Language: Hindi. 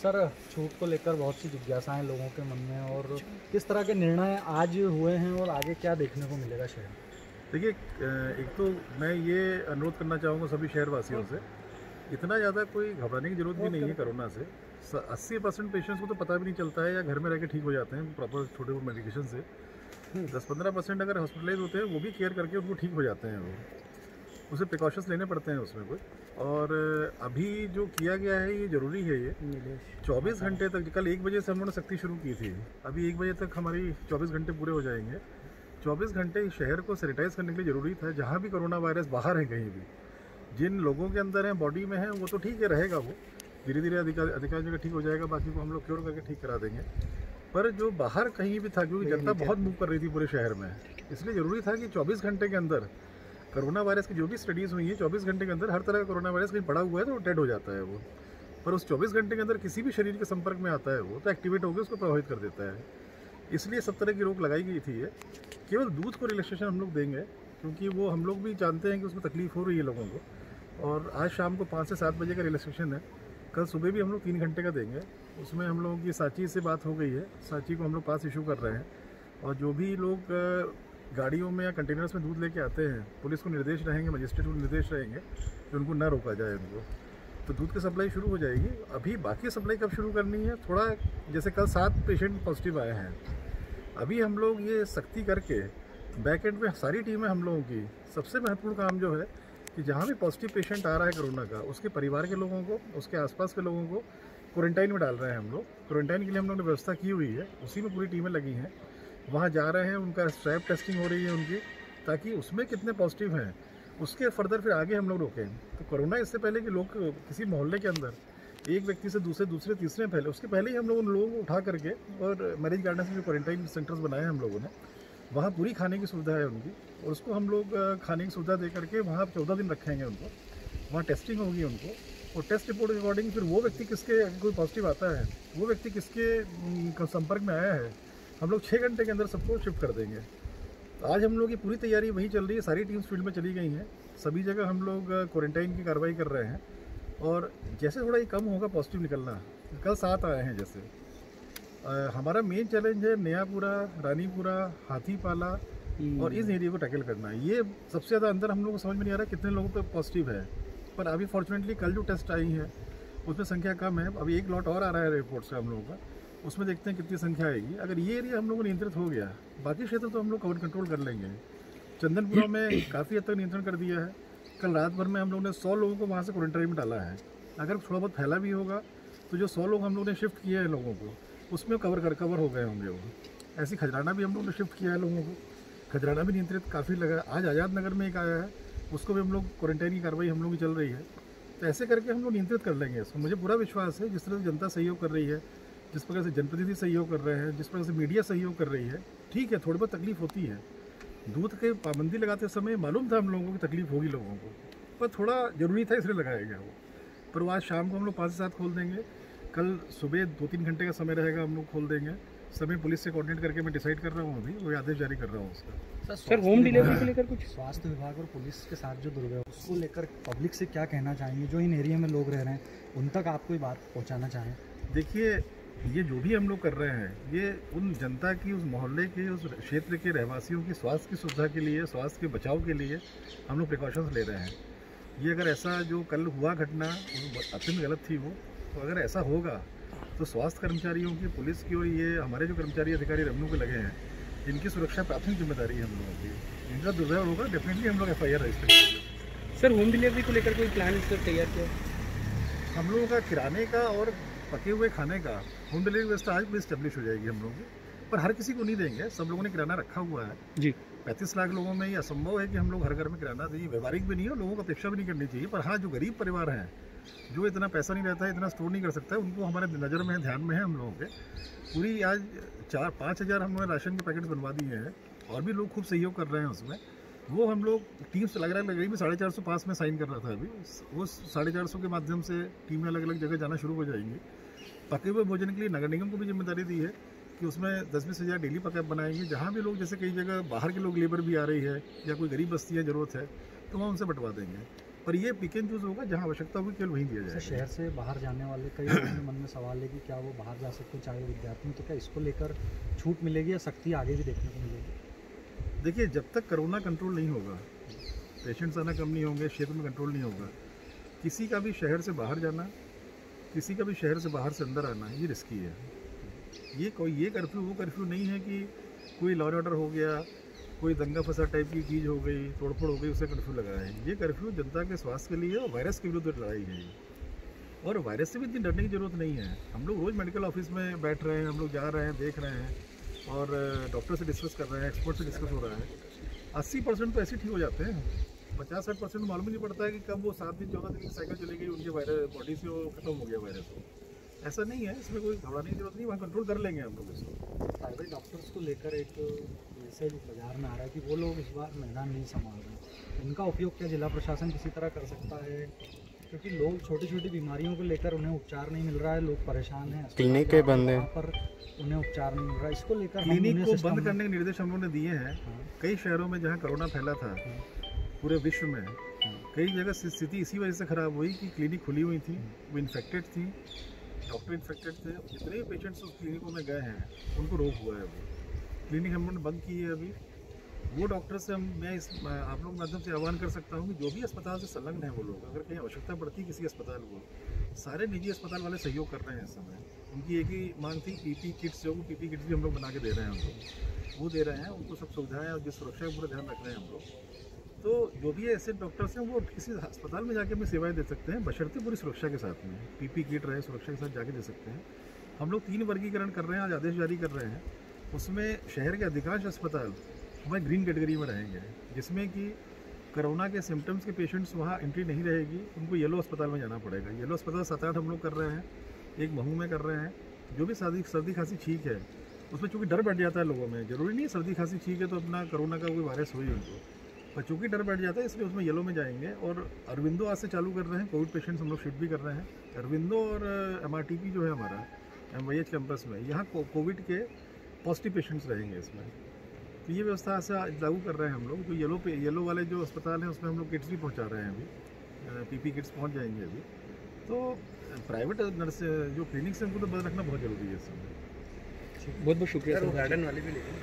सर, छूट को लेकर बहुत सी जिज्ञासाएँ लोगों के मन में और किस तरह के निर्णय आज हुए हैं और आगे क्या देखने को मिलेगा शहर देखिए, एक तो मैं ये अनुरोध करना चाहूँगा सभी शहरवासियों से, इतना ज़्यादा कोई घबराने की ज़रूरत भी नहीं है कोरोना से। अस्सी परसेंट पेशेंट्स को तो पता भी नहीं चलता है या घर में रह ठीक हो जाते हैं प्रॉपर छोटे मेडिकेशन से। दस पंद्रह परसेंट अगर हॉस्पिटलाइज होते हैं, वो भी केयर करके उनको ठीक हो जाते हैं वो। उसे प्रिकॉशंस लेने पड़ते हैं उसमें कोई और अभी जो किया गया है ये ज़रूरी है ये। 24 घंटे तक कल एक बजे से हम लोगों सख्ती शुरू की थी। अभी एक बजे तक हमारी 24 घंटे पूरे हो जाएँगे। 24 घंटे शहर को सैनिटाइज करने के लिए ज़रूरी था। जहाँ भी कोरोना वायरस बाहर है कहीं भी जिन लोगों के अंदर है बॉडी में है वो तो ठीक है रहेगा वो। धीरे धीरे अधिकार अधिकांश जगह ठीक हो जाएगा बाकी को हम लोग क्योर करके ठीक करा देंगे। पर जो बाहर कहीं भी था क्योंकि जनता बहुत मूव कर रही थी पूरे शहर में इसलिए ज़रूरी था कि 24 घंटे के अंदर कोरोना वायरस की जो भी स्टडीज़ हुई है 24 घंटे के अंदर हर तरह का कोरोना वायरस कहीं पड़ा हुआ है तो डेड हो जाता है वो। पर उस 24 घंटे के अंदर किसी भी शरीर के संपर्क में आता है वो तो एक्टिवेट होकर उसको प्रभावित कर देता है। इसलिए सब तरह की रोक लगाई गई थी ये। केवल दूध को रिलैक्सेशन हम लोग देंगे, क्योंकि वो हम लोग भी जानते हैं कि उसमें तकलीफ़ हो रही है लोगों को। और आज शाम को पाँच से सात बजे का रिलैक्सेशन है। कल सुबह भी हम लोग तीन घंटे का देंगे। उसमें हम लोगों की सांची से बात हो गई है। सांची को हम लोग पास इशू कर रहे हैं। और जो भी लोग गाड़ियों में या कंटेनर्स में दूध लेके आते हैं, पुलिस को निर्देश रहेंगे मजिस्ट्रेट को निर्देश रहेंगे कि उनको ना रोका जाए उनको। तो दूध की सप्लाई शुरू हो जाएगी। अभी बाकी सप्लाई कब शुरू करनी है? थोड़ा जैसे कल सात पेशेंट पॉजिटिव आए हैं। अभी हम लोग ये सख्ती करके बैक एंड में सारी टीमें हम लोगों की। सबसे महत्वपूर्ण काम जो है कि जहाँ भी पॉजिटिव पेशेंट आ रहा है कोरोना का, उसके परिवार के लोगों को, उसके आसपास के लोगों को क्वारंटाइन में डाल रहे हैं हम लोग। क्वारंटाइन के लिए हम लोगों ने व्यवस्था की हुई है। उसी में पूरी टीमें लगी हैं। वहाँ जा रहे हैं, उनका स्ट्रैप टेस्टिंग हो रही है उनकी, ताकि उसमें कितने पॉजिटिव हैं, उसके फर्दर फिर आगे हम लोग रोकें। तो कोरोना इससे पहले कि लोग किसी मोहल्ले के अंदर, एक व्यक्ति से दूसरे दूसरे, तीसरे पहले, उसके पहले ही हम लोग उन लोगों को उठा करके और मैरिज गार्डन से जो क्वारंटाइन सेंटर्स बनाए हैं हम लोगों ने, वहाँ पूरी खाने की सुविधा है उनकी, और उसको हम लोग खाने की सुविधा दे करके वहाँ चौदह दिन रखेंगे उनको। वहाँ टेस्टिंग होगी उनको, और टेस्ट रिपोर्ट के अकॉर्डिंग फिर वो व्यक्ति किसके कोई पॉजिटिव आता है, वो व्यक्ति किसके संपर्क में आया है हम लोग छः घंटे के अंदर सबको शिफ्ट कर देंगे। आज हम लोग की पूरी तैयारी वही चल रही है सारी टीम्स फ़ील्ड में चली गई हैं। सभी जगह हम लोग क्वारंटाइन की कार्रवाई कर रहे हैं। और जैसे थोड़ा ये कम होगा पॉजिटिव निकलना। कल सात आए हैं जैसे। आ, हमारा मेन चैलेंज है नयापुरा रानीपुरा हाथीपाला और इस एरिया को टैकल करना। ये सबसे ज़्यादा अंदर हम लोग को समझ में नहीं आ रहा कितने लोगों पर पॉजिटिव है। पर अभी फॉर्चुनेटली कल जो टेस्ट आई है उसमें संख्या कम है। अभी एक लॉट और आ रहा है रिपोर्ट से हम लोगों का। उसमें देखते हैं कितनी संख्या आएगी। अगर ये एरिया हम लोग को नियंत्रित हो गया, बाकी क्षेत्र तो हम लोग कवर कंट्रोल कर लेंगे। चंदनपुरा में काफ़ी हद तक नियंत्रण कर दिया है। कल रात भर में हम लोगों ने सौ लोगों को वहाँ से क्वारंटाइन में डाला है। अगर थोड़ा बहुत फैला भी होगा तो जो सौ लोग हम लोग ने शिफ्ट किया है लोगों को, उसमें कवर कर कवर हो गए होंगे वो। ऐसी खजराना भी हम लोग ने शिफ्ट किया है लोगों को। खजराना भी नियंत्रित काफ़ी लगा। आज आज़ाद नगर में एक आया है, उसको भी हम लोग क्वारंटाइन की कार्रवाई हम लोग की चल रही है। तो ऐसे करके हम लोग नियंत्रित कर लेंगे इसको। मुझे पूरा विश्वास है, जिस तरह से जनता सहयोग कर रही है जिस प्रकार से जनप्रतिनिधि सहयोग कर रहे हैं जिस प्रकार से मीडिया सहयोग कर रही है ठीक है थोड़ी बहुत तकलीफ़ होती है। दूध के पाबंदी लगाते समय मालूम था हम लोगों को तकलीफ़ होगी लोगों को पर थोड़ा ज़रूरी था इसलिए लगाया गया वो। पर वो आज शाम को हम लोग पाँच से सात खोल देंगे। कल सुबह दो तीन घंटे का समय रहेगा हम लोग खोल देंगे। समय पुलिस से कोऑर्डिनेट करके मैं डिसाइड कर रहा हूँ अभी वो आदेश जारी कर रहा हूँ उसका। सर होम डिलीवरी को लेकर कुछ स्वास्थ्य विभाग और पुलिस के साथ जो दुर्व्यवहार उसको लेकर पब्लिक से क्या कहना चाहेंगे? जो इन एरिया में लोग रह रहे हैं उन तक आप कोई बात पहुँचाना चाहें? देखिए ये जो भी हम लोग कर रहे हैं ये उन जनता की उस मोहल्ले के उस क्षेत्र के रहवासियों की स्वास्थ्य की सुविधा के लिए स्वास्थ्य के बचाव के लिए हम लोग प्रिकॉशंस ले रहे हैं। ये अगर ऐसा जो कल हुआ घटना अत्यंत गलत थी वो तो अगर ऐसा होगा तो स्वास्थ्य कर्मचारियों की पुलिस की और ये हमारे जो कर्मचारी अधिकारी रेवन्यू के लगे हैं इनकी सुरक्षा प्राथमिक ज़िम्मेदारी है हम लोगों की। इनका दुर्व्यवहार होगा डेफिनेटली हम लोग एफ़ आई आर रजिस्टर करेंगे। सर होम डिलीवरी को लेकर कोई प्लान इस पर तैयार किया? हम लोगों का किराने का और पके हुए खाने का होम डिलीवरी व्यवस्था आज भी स्टेब्लिश हो जाएगी हम लोगों की। पर हर किसी को नहीं देंगे। सब लोगों ने किराना रखा हुआ है। जी। पैंतीस लाख लोगों में ये असंभव है कि हम लोग हर घर में किराना दें व्यवहारिक भी नहीं है लोगों को अपेक्षा भी नहीं करनी चाहिए। पर हाँ जो गरीब परिवार हैं जो इतना पैसा नहीं रहता है इतना स्टोर नहीं कर सकता है उनको हमारे नज़र में ध्यान में है हम लोगों के। पूरी आज चार पाँच हज़ार हमने राशन के पैकेट बनवा दिए हैं। और भी लोग खूब सहयोग कर रहे हैं उसमें। वो हम लोग टीम से लग रहा है रही साढ़े चार सौ पास में साइन कर रहा था अभी। वो साढ़े चार सौ के माध्यम से टीमें अलग अलग जगह जाना शुरू हो जाएँगी। पके हुए भोजन के लिए नगर निगम को भी ज़िम्मेदारी दी है कि उसमें दस बीस हज़ार डेली पकैप बनाएँगे। जहाँ भी लोग, जैसे कई जगह बाहर के लोग लेबर भी आ रही है या कोई गरीब बस्ती है ज़रूरत है तो वहाँ उनसे बंटवा देंगे। पर ये पिक एंड चूज़ होगा, जहाँ आवश्यकता होगी केवल वहीं दिया जाएगा। शहर से बाहर जाने वाले कई लोगों मन में सवाल है कि क्या वो बाहर जा सकते हैं, चाहे विद्यार्थी तो क्या इसको लेकर छूट मिलेगी या सख्ती आगे भी देखने को मिलेगी? देखिए, जब तक कोरोना कंट्रोल नहीं होगा पेशेंट्स आना कम नहीं होंगे, क्षेत्र में कंट्रोल नहीं होगा, किसी का भी शहर से बाहर जाना, किसी का भी शहर से बाहर से अंदर आना, ये रिस्की है। ये कोई, ये कर्फ्यू वो कर्फ्यू नहीं है कि कोई लॉ ऑर्डर हो गया, कोई दंगा फसाद टाइप की चीज़ हो गई, तोड़फोड़ हो गई उसे कर्फ्यू लगाया है। ये कर्फ्यू जनता के स्वास्थ्य के लिए और वायरस के विरुद्ध लड़ाई है। और वायरस से भी इतनी डरने की ज़रूरत नहीं है। हम लोग रोज़ मेडिकल ऑफ़िस में बैठ रहे हैं, हम लोग जा रहे हैं, देख रहे हैं। और डॉक्टर से डिस्कस कर रहे हैं एक्सपर्ट से डिस्कस हो रहा है। अस्सी परसेंट तो ऐसे ठीक हो जाते हैं। पचास साठ परसेंट मालूम नहीं पड़ता है कि कब वो सात दिन, चौदह दिन की साइकिल चली गई, उनके वायरस बॉडी से वो खत्म हो गया वायरस ऐसा नहीं है, इसमें कोई घबराने की ज़रूरत नहीं, वहाँ कंट्रोल कर लेंगे हम लोग इसको। प्राइवेट डॉक्टर्स को लेकर एक मैसेज बाज़ार में आ रहा है कि वो लोग इस बार मैदान नहीं संभाल रहे इनका उपयोग क्या जिला प्रशासन किसी तरह कर सकता है? क्योंकि लोग छोटी छोटी बीमारियों को लेकर उन्हें उपचार नहीं मिल रहा है लोग परेशान हैं क्लिनिक के बंद। हैं। वहाँ पर उन्हें उपचार नहीं मिल रहा है। इसको लेकर क्लिनिक को बंद करने के निर्देश हम लोगों ने दिए हैं। हाँ, कई शहरों में जहाँ कोरोना फैला था हाँ, पूरे विश्व में हाँ। कई जगह स्थिति इसी वजह से खराब हुई कि क्लिनिक खुली हुई थी वो इन्फेक्टेड थी डॉक्टर इन्फेक्टेड थे जितने भी पेशेंट्स उस क्लिनिकों में गए हैं उनको रोग हुआ है अभी। क्लिनिक हम लोगों ने बंद की है अभी। वो डॉक्टर से हम, मैं इस आप लोग माध्यम से आह्वान कर सकता हूँ कि जो भी अस्पताल से संलग्न है वो लोग, अगर कहीं आवश्यकता पड़ती किसी अस्पताल को, सारे निजी अस्पताल वाले सहयोग कर रहे हैं इस समय। उनकी एक ही मांग थी, पीपी किट्स जो, पीपी किट्स भी हम लोग बना के दे रहे हैं उनको। वो दे रहे हैं, उनको सब सुविधाएँ और जिस सुरक्षा का पूरा ध्यान रख रहे हैं हम लोग। तो जो भी ऐसे डॉक्टर्स हैं, वो किसी अस्पताल में जाके अपनी सेवाएँ दे सकते हैं, बशर्ते पूरी सुरक्षा के साथ में, पीपी किट रहे, सुरक्षा के साथ जाके दे सकते हैं। हम लोग तीन वर्गीकरण कर रहे हैं, आज आदेश जारी कर रहे हैं। उसमें शहर के अधिकांश अस्पताल हमारे ग्रीन कैटेगरी में रहेंगे, जिसमें कि कोरोना के सिम्टम्स के पेशेंट्स वहाँ एंट्री नहीं रहेगी, उनको येलो अस्पताल में जाना पड़ेगा। येलो अस्पताल सात आठ हम लोग कर रहे हैं, एक महू में कर रहे हैं, जो भी सर्दी सर्दी खांसी ठीक है, उसमें चूँकि डर बैठ जाता है लोगों में, ज़रूरी नहीं सर्दी खांसी ठीक है तो अपना कोरोना का कोई वायरस हो ही उनको, पर चूँकि डर बैठ जाता है, इसलिए उसमें येलो में जाएँगे। और अरविंदो आज से चालू कर रहे हैं कोविड पेशेंट्स हम लोग शिफ्ट भी कर रहे हैं। अरविंदो और एमआरटीपी जो है हमारा एम कैंपस में, यहाँ कोविड के पॉजिटिव पेशेंट्स रहेंगे इसमें। तो ये व्यवस्था ऐसा लागू कर रहे हैं हम लोग जो येलो पे येलो वाले जो अस्पताल हैं उसमें हम लोग किट्स भी पहुँचा रहे हैं अभी। पी पी किट्स पहुँच जाएँगे अभी। तो प्राइवेट नर्स जो क्लिनिक्स हैं उनको तो बंद रखना बहुत ज़रूरी है इस समय। बहुत बहुत शुक्रिया सर। गार्डन वाले भी लेकिन